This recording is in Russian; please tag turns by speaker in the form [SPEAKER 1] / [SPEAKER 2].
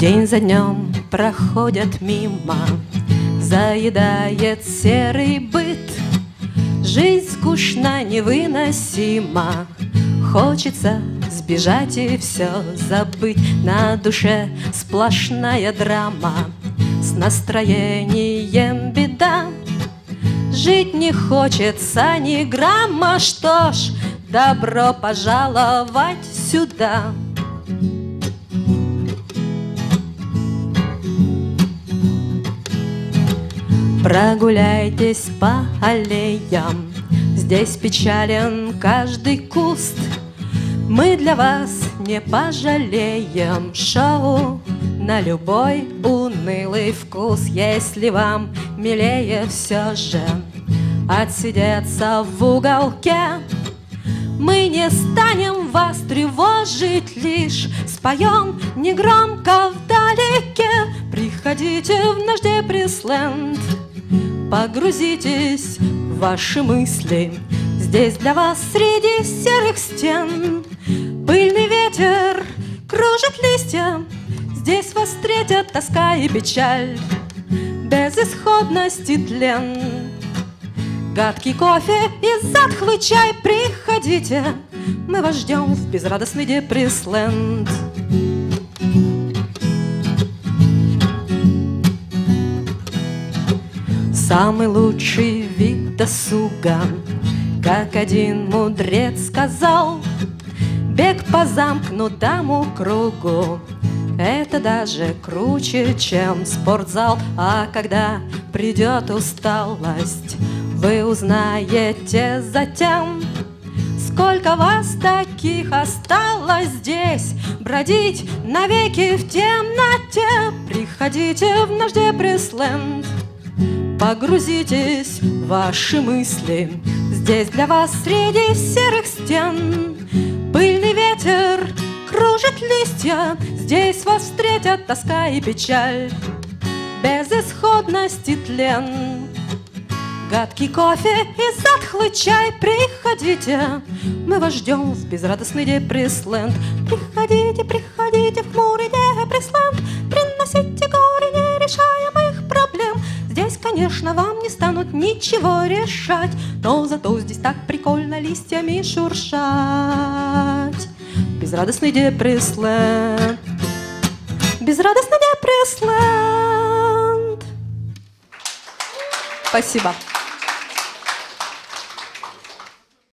[SPEAKER 1] за днем проходят мимо, Заедает серый быт. Жизнь скучна, невыносима, Хочется сбежать и все забыть. На душе сплошная драма. С настроением беда. Жить не хочется ни грамма. Что ж, добро пожаловать сюда Прогуляйтесь по аллеям Здесь печален каждый куст. Мы для вас не пожалеем Шоу на любой унылый вкус. Если вам милее все же Отсидеться в уголке мы не станем вас тревожить лишь. Споем негромко вдалеке Приходите в наш депресленд Погрузитесь в ваши мысли. Здесь для вас среди серых стен Пыльный ветер кружит листья. Здесь вас встретят тоска и печаль Безысходность и тлен. Гадкий кофе и затхлый чай Приходите, мы вас ждем в безрадостный депрессленд Самый лучший вид досуга. Как один мудрец сказал Бег по замкнутому кругу это даже круче, чем спортзал. А когда придет усталость Вы узнаете затем Сколько вас таких осталось здесь? Бродить навеки в темноте Приходите в наш депрессленд Погрузитесь в ваши мысли. Здесь для вас среди серых стен Пыльный ветер кружит листья. Здесь вас встретят тоска и печаль Безысходность и тлен. Гадкий кофе и затхлый чай Приходите, мы вас ждем в безрадостный депрессленд. Приходите, приходите в хмурый депрессленд. Приносите горе конечно, вам не станут ничего решать Но зато здесь так прикольно листьями шуршать. Безрадостный депрессленд Безрадостный депрессленд Спасибо.